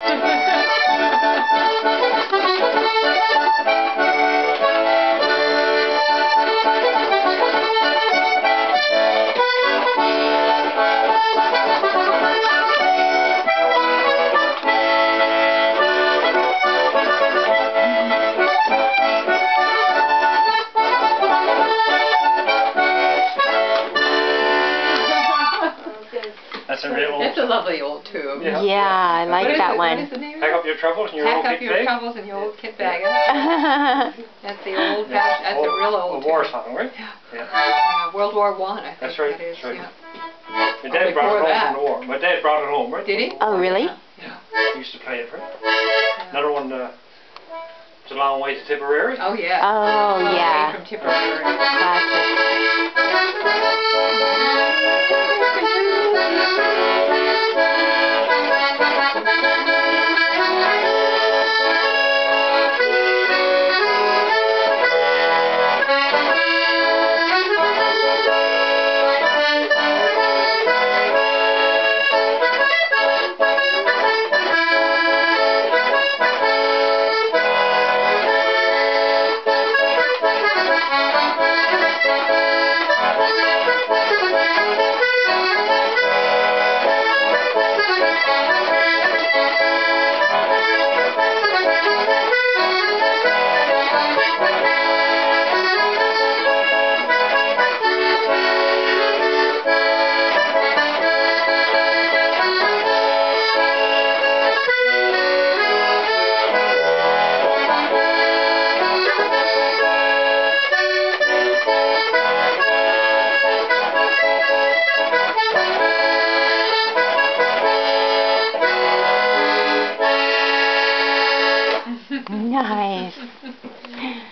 Thank you. That's a reel. That's a lovely old tube. Yeah. Yeah, I like is that it- one. is the name Pack up your troubles and your Pack old up kit your bag. troubles and your old kit bag. That's the old fashioned, that's a real old A war tube. song, right? Yeah. Yeah. Yeah, World War One, I think That's right, that is, that's right. yeah. My dad brought it home that. from the war. My dad brought it home, right? Did he? Oh, really? Yeah. He used to play it, right? Another one, uh, it's a long way to Tipperary. Oh, yeah. Oh, Away yeah. From Tipperary. nice.